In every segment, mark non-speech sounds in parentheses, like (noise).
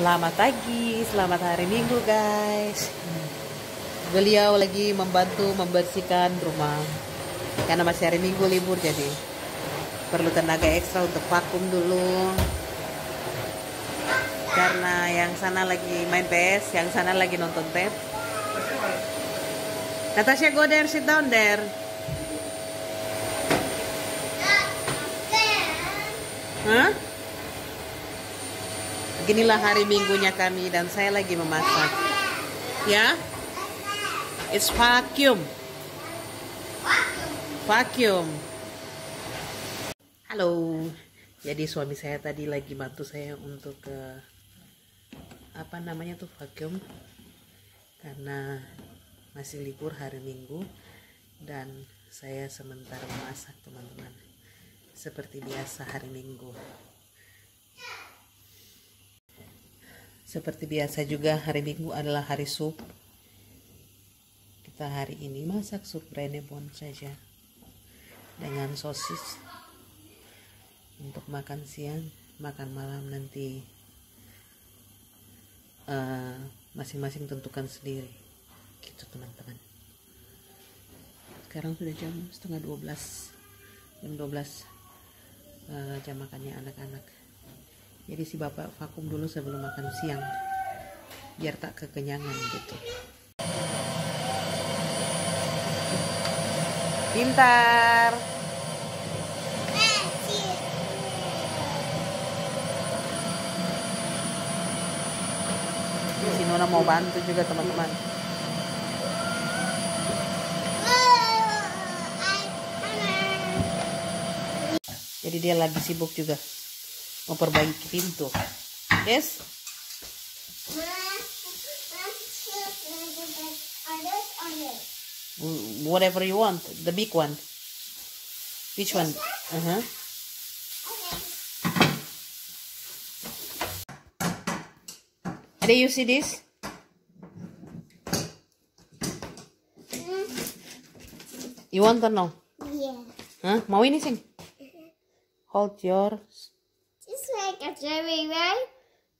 Selamat pagi, selamat hari Minggu guys. Beliau lagi membantu membersihkan rumah karena masih hari Minggu libur jadi perlu tenaga ekstra untuk vakum dulu. Karena yang sana lagi main PS, yang sana lagi nonton tape. Natasha, go there, sit down there. Hah? Beginilah hari minggunya kami dan saya lagi memasak. Ya? It's vacuum. Vacuum. Halo. Jadi suami saya tadi lagi bantu saya untuk ke apa namanya tuh vacuum karena masih libur hari Minggu dan saya sementara memasak teman-teman seperti biasa hari Minggu. Seperti biasa juga hari Minggu adalah hari sup. Kita hari ini masak sup renebon saja. Dengan sosis. Untuk makan siang, makan malam nanti eh, masing-masing uh, tentukan sendiri. Gitu teman-teman. Sekarang sudah jam setengah 12 jam 12 uh, jam makannya anak-anak jadi si bapak vakum dulu sebelum makan siang biar tak kekenyangan gitu. Pintar. Si Nona mau bantu juga teman-teman. Jadi dia lagi sibuk juga memperbaiki pintu yes whatever you want the big one which one uh -huh. Do you see this? You want to know? Yeah. Huh? Mau ini sing? Hold yours. A cherry, right?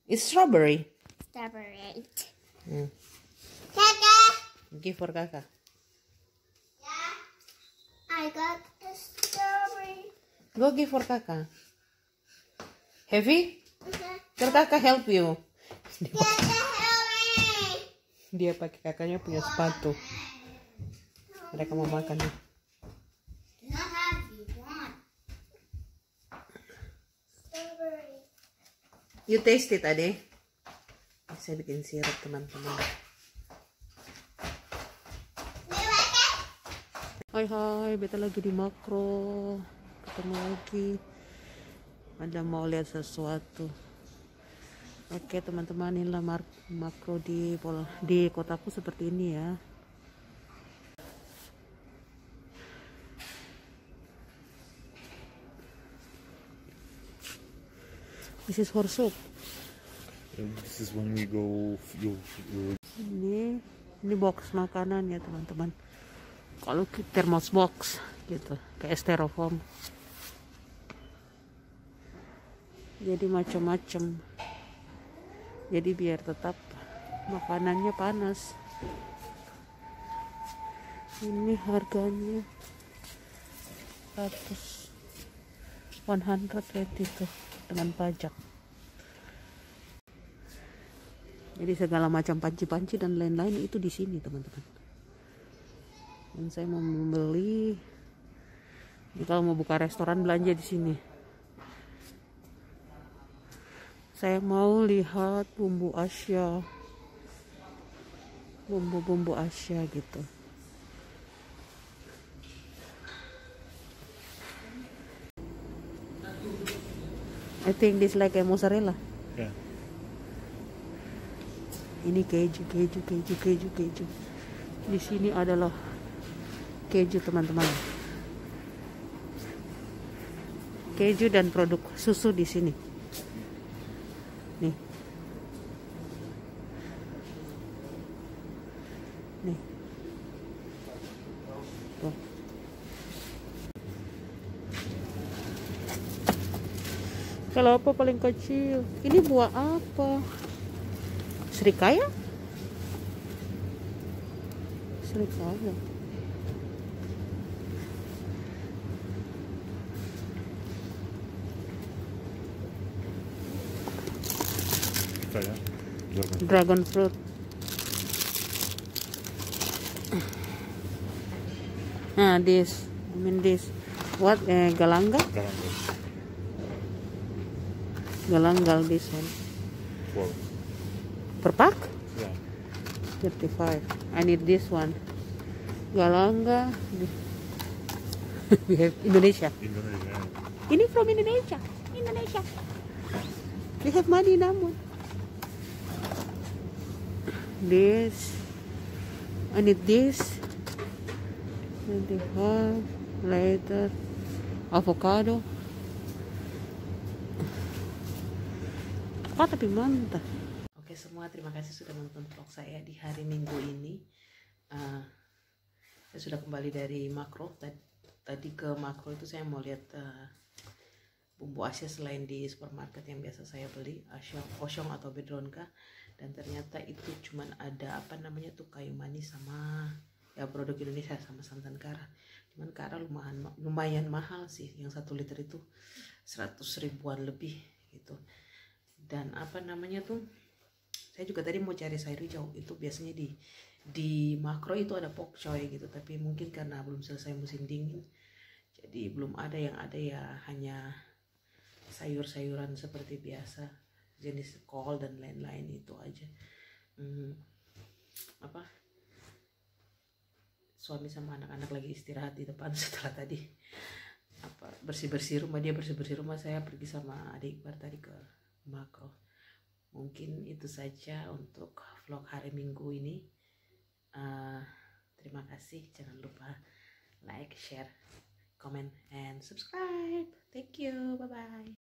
It's strawberry. Strawberry. Hmm. Kaka. Give for kakak. Yeah. I got the strawberry. Go give for kakak. Heavy? Uh-huh. Can kakak help you? Kaka, help me. Dia pakai kakaknya punya sepatu. Mereka mau makan nih. Not have you want. Strawberry. You taste it, Ade. Saya bikin sirup, teman-teman. Hai hai, beta lagi di makro. Ketemu lagi. Ada mau lihat sesuatu. Oke teman-teman, inilah makro di di kotaku seperti ini ya. This is horse soup. And this is when we go. Ini ini box makanan ya teman-teman. Kalau thermos box gitu, kayak styrofoam. Jadi macam-macam. Jadi biar tetap makanannya panas. Ini harganya 100 100 rate itu dengan pajak. Jadi segala macam panci-panci dan lain-lain itu di sini teman-teman. Dan saya mau membeli. Jadi kalau mau buka restoran belanja di sini. Saya mau lihat bumbu Asia. Bumbu-bumbu Asia gitu. I think this like a mozzarella. yeah. Ini keju, keju, keju, keju, keju. Di sini adalah keju teman-teman. Keju dan produk susu di sini. Nih. Nih. Kalau apa paling kecil? Ini buah apa? Srikaya? Srikaya. Kaya. Dragon. Dragon fruit. Ah, this. I mean this. What? Eh, galanga? Galangal. Galangal this one. Per pack? Yeah. 35. I need this one. Galanga. we have (laughs) Indonesia. Indonesia. Ini from Indonesia. Indonesia. We have money namun. This. I need this. 25. Later. Avocado. Apa tapi mantap. Oke semua terima kasih sudah menonton vlog saya di hari Minggu ini. Eh, saya sudah kembali dari makro. Tadi, tadi ke makro itu saya mau lihat eh, bumbu Asia selain di supermarket yang biasa saya beli Asia Oshong atau Bedronka dan ternyata itu cuman ada apa namanya tuh kayu manis sama ya produk Indonesia sama santan kara cuman kara lumayan lumayan mahal sih yang satu liter itu 100 ribuan lebih gitu dan apa namanya tuh saya juga tadi mau cari sayur hijau itu biasanya di di makro itu ada pok choy gitu tapi mungkin karena belum selesai musim dingin jadi belum ada yang ada ya hanya sayur-sayuran seperti biasa jenis kol dan lain-lain itu aja. Hmm, apa? Suami sama anak-anak lagi istirahat di depan (laughs) setelah tadi. Apa bersih-bersih rumah dia bersih-bersih rumah saya pergi sama adik ipar tadi ke mungkin itu saja untuk vlog hari minggu ini. Eh, terima kasih. Jangan lupa like share comment and subscribe. Thank you. Bye bye